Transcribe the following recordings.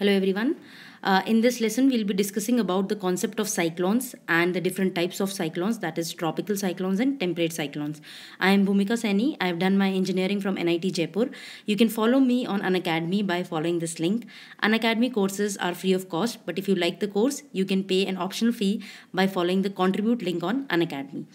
Hello everyone. Uh, in this lesson, we'll be discussing about the concept of cyclones and the different types of cyclones, that is tropical cyclones and temperate cyclones. I am Bhumika Saini. I have done my engineering from NIT Jaipur. You can follow me on Unacademy by following this link. Unacademy courses are free of cost, but if you like the course, you can pay an optional fee by following the contribute link on Unacademy.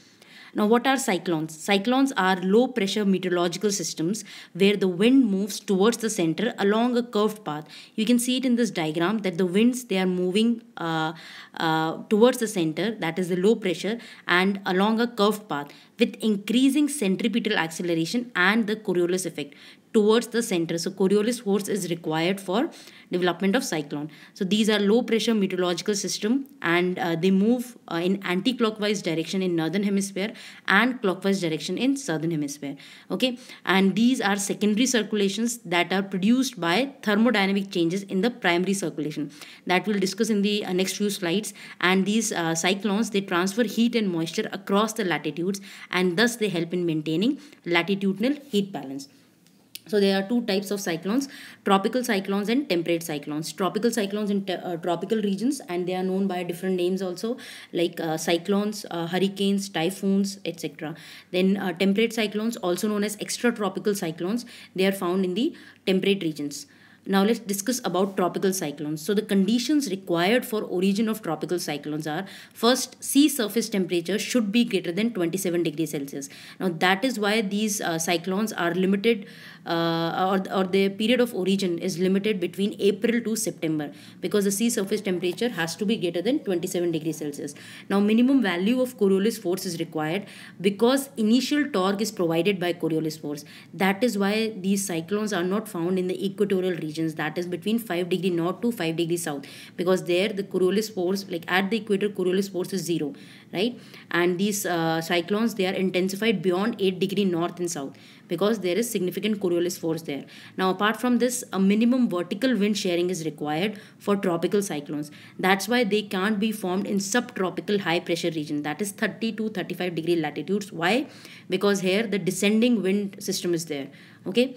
Now, what are cyclones? Cyclones are low pressure meteorological systems where the wind moves towards the center along a curved path. You can see it in this diagram that the winds they are moving uh, uh, towards the center, that is the low pressure, and along a curved path with increasing centripetal acceleration and the Coriolis effect towards the center. So Coriolis force is required for development of cyclone. So these are low pressure meteorological system and uh, they move uh, in anti-clockwise direction in northern hemisphere and clockwise direction in southern hemisphere. Okay, and these are secondary circulations that are produced by thermodynamic changes in the primary circulation that we'll discuss in the uh, next few slides. And these uh, cyclones they transfer heat and moisture across the latitudes and thus they help in maintaining latitudinal heat balance. So there are two types of cyclones, tropical cyclones and temperate cyclones. Tropical cyclones in uh, tropical regions and they are known by different names also like uh, cyclones, uh, hurricanes, typhoons, etc. Then uh, temperate cyclones also known as extratropical cyclones. They are found in the temperate regions. Now let's discuss about tropical cyclones. So the conditions required for origin of tropical cyclones are first sea surface temperature should be greater than 27 degrees Celsius. Now that is why these uh, cyclones are limited uh, or, or the period of origin is limited between April to September because the sea surface temperature has to be greater than 27 degrees Celsius. Now minimum value of Coriolis force is required because initial torque is provided by Coriolis force. That is why these cyclones are not found in the equatorial region regions that is between 5 degree north to 5 degree south because there the Coriolis force like at the equator Coriolis force is zero right and these uh, cyclones they are intensified beyond 8 degree north and south because there is significant Coriolis force there. Now apart from this a minimum vertical wind shearing is required for tropical cyclones. That's why they can't be formed in subtropical high pressure region that is 30 to 35 degree latitudes. Why? Because here the descending wind system is there. Okay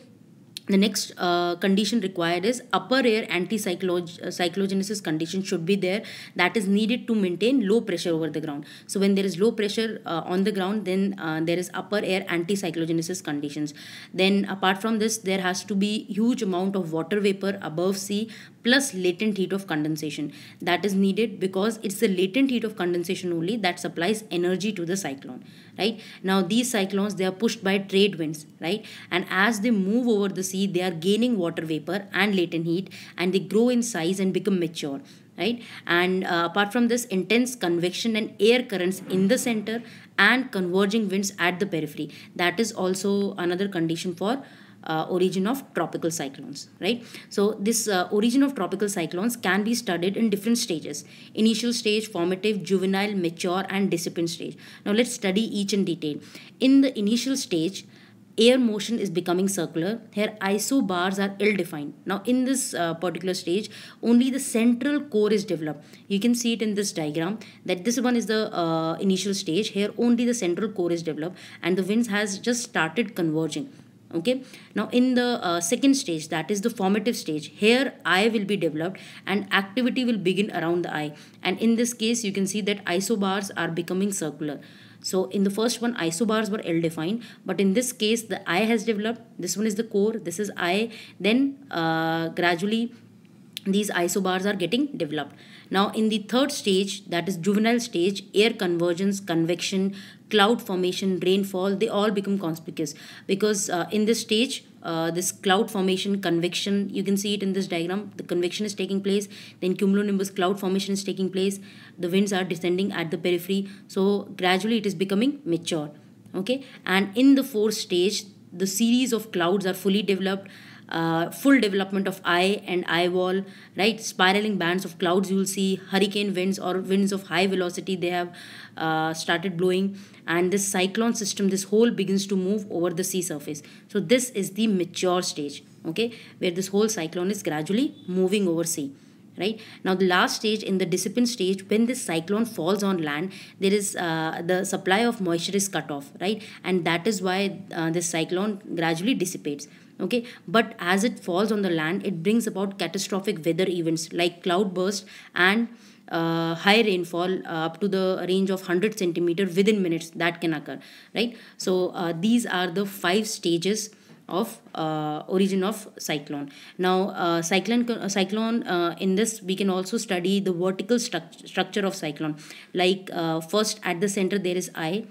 the next uh, condition required is upper air anticyclogenesis condition should be there. That is needed to maintain low pressure over the ground. So when there is low pressure uh, on the ground then uh, there is upper air anticyclogenesis conditions. Then apart from this there has to be huge amount of water vapor above sea plus latent heat of condensation. That is needed because it's the latent heat of condensation only that supplies energy to the cyclone right? Now these cyclones they are pushed by trade winds right? And as they move over the sea they are gaining water vapor and latent heat and they grow in size and become mature right? And uh, apart from this intense convection and air currents in the center and converging winds at the periphery. That is also another condition for uh, origin of tropical cyclones right? So this uh, origin of tropical cyclones can be studied in different stages. Initial stage formative juvenile mature and dissipant stage. Now let's study each in detail. In the initial stage air motion is becoming circular. Here isobars are ill defined now in this uh, particular stage only the central core is developed. You can see it in this diagram that this one is the uh, initial stage. Here only the central core is developed and the winds has just started converging. Okay? Now in the uh, second stage that is the formative stage here eye will be developed and activity will begin around the eye and in this case you can see that isobars are becoming circular so in the first one isobars were ill defined but in this case the eye has developed this one is the core this is eye then uh, gradually these isobars are getting developed. Now in the third stage that is juvenile stage air convergence convection cloud formation rainfall they all become conspicuous. Because uh, in this stage uh, this cloud formation convection. You can see it in this diagram. The convection is taking place. Then cumulonimbus cloud formation is taking place. The winds are descending at the periphery. So gradually it is becoming mature. Okay? And in the fourth stage the series of clouds are fully developed uh, full development of eye and eye wall right? Spiraling bands of clouds you will see hurricane winds or winds of high velocity they have uh, started blowing. And this cyclone system this whole begins to move over the sea surface. So this is the mature stage okay? Where this whole cyclone is gradually moving over sea right? Now the last stage in the dissipant stage when this cyclone falls on land there is uh, the supply of moisture is cut off right? And that is why uh, this cyclone gradually dissipates okay? But as it falls on the land it brings about catastrophic weather events like cloud burst and uh, high rainfall uh, up to the range of 100 centimeter within minutes that can occur right? So uh, these are the five stages of uh, origin of cyclone. Now uh, cyclone uh, cyclone in this we can also study the vertical stru- structure of cyclone. Like first at the center there is eye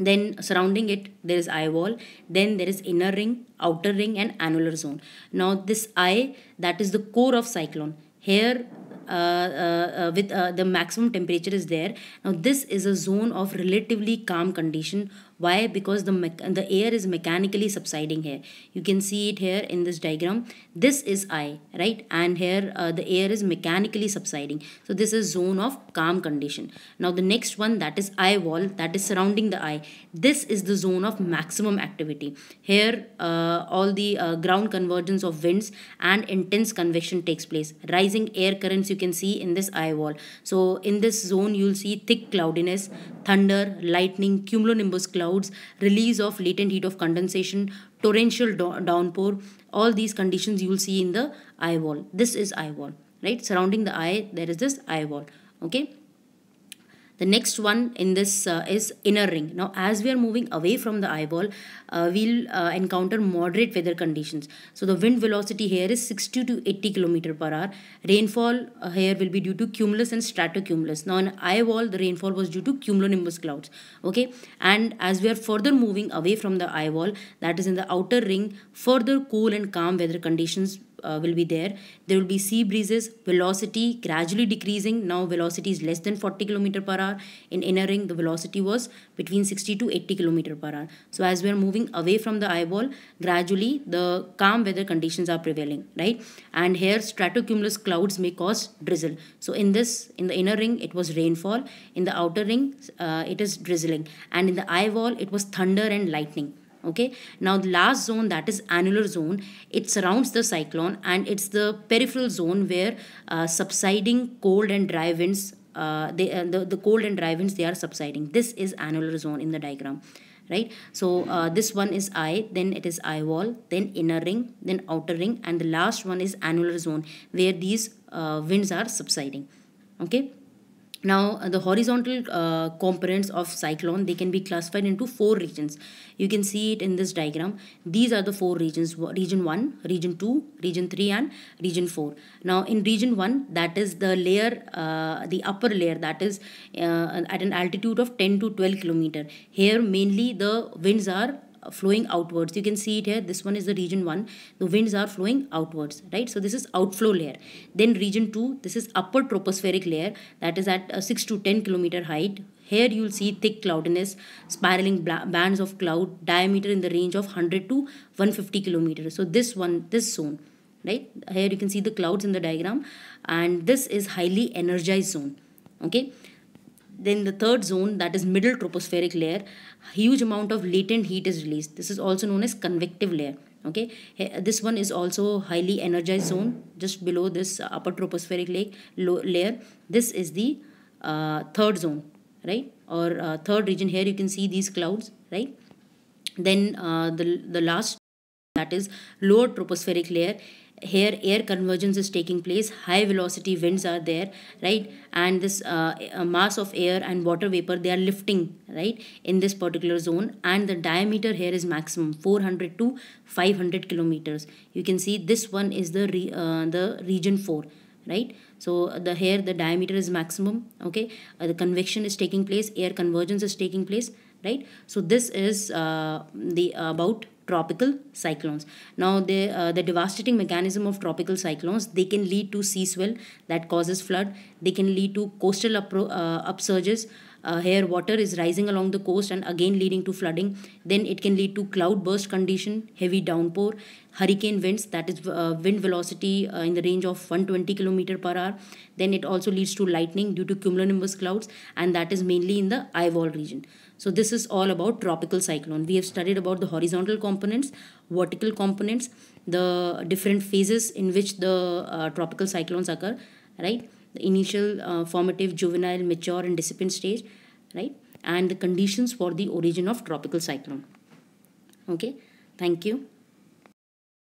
then surrounding it there is eye wall. Then there is inner ring outer ring and annular zone. Now this eye that is the core of cyclone. Here uh, uh, uh, with the maximum temperature is there. Now this is a zone of relatively calm condition why? Because the the air is mechanically subsiding here. You can see it here in this diagram. This is eye right? And here uh, the air is mechanically subsiding. So this is zone of calm condition. Now the next one that is eye wall that is surrounding the eye this is the zone of maximum activity. Here uh, all the uh, ground convergence of winds and intense convection takes place. Rising air currents you can see in this eye wall. So in this zone you'll see thick cloudiness thunder lightning cumulonimbus cloud clouds, release of latent heat of condensation, torrential do- downpour. All these conditions you will see in the eye wall. This is eye wall, right? Surrounding the eye, there is this eye wall. Okay. The next one in this uh, is inner ring. Now, as we are moving away from the eyewall, uh, we'll uh, encounter moderate weather conditions. So, the wind velocity here is 60 to 80 km per hour. Rainfall uh, here will be due to cumulus and stratocumulus. Now, in eyewall, the rainfall was due to cumulonimbus clouds. Okay, and as we are further moving away from the eyewall, that is in the outer ring, further cool and calm weather conditions uh, will be there. There will be sea breezes velocity gradually decreasing. Now velocity is less than 40 km per hour. In inner ring the velocity was between 60 to 80 km per hour. So as we are moving away from the eyewall gradually the calm weather conditions are prevailing right? And here stratocumulus clouds may cause drizzle. So in this in the inner ring it was rainfall. In the outer ring uh, it is drizzling. And in the eye wall it was thunder and lightning okay? Now the last zone that is annular zone it surrounds the cyclone and it's the peripheral zone where uh, subsiding cold and dry winds uh, they, uh, the, the cold and dry winds they are subsiding. This is annular zone in the diagram right? So uh, this one is eye then it is eye wall then inner ring then outer ring and the last one is annular zone where these uh, winds are subsiding. Okay now uh, the horizontal uh, components of cyclone they can be classified into four regions. You can see it in this diagram. These are the four regions region 1 region 2 region 3 and region 4 now in region 1 that is the layer uh, the upper layer that is uh, at an altitude of 10 to 12 kilometer. Here mainly the winds are flowing outwards. You can see it here. This one is the region 1 the winds are flowing outwards right? So this is outflow layer. Then region 2 this is upper tropospheric layer. That is at 6 to 10 kilometer height. Here you will see thick cloudiness spiraling bands of cloud diameter in the range of 100 to 150 kilometers so this one this zone right? Here you can see the clouds in the diagram. And this is highly energized zone okay then the third zone that is middle tropospheric layer huge amount of latent heat is released. This is also known as convective layer okay? This one is also highly energized zone just below this upper tropospheric layer. This is the uh, third zone right? Or uh, third region. Here you can see these clouds right? Then uh, the the last that is lower tropospheric layer here air convergence is taking place high velocity winds are there right? And this uh, mass of air and water vapor they are lifting right in this particular zone. And the diameter here is maximum 400 to 500 kilometers. You can see this one is the re, uh, the region 4 right? So the here the diameter is maximum okay? Uh, the convection is taking place air convergence is taking place right? So this is uh, the about tropical cyclones. Now, the, uh, the devastating mechanism of tropical cyclones, they can lead to sea swell that causes flood. They can lead to coastal uh, upsurges. Uh, here water is rising along the coast and again leading to flooding then it can lead to cloud burst condition heavy downpour hurricane winds that is uh, wind velocity uh, in the range of 120 km per hour then it also leads to lightning due to cumulonimbus clouds and that is mainly in the eye wall region so this is all about tropical cyclone. We have studied about the horizontal components, vertical components, the different phases in which the uh, tropical cyclones occur, right? The initial uh, formative, juvenile, mature and dissipant stage, right? And the conditions for the origin of tropical cyclone. Okay, thank you.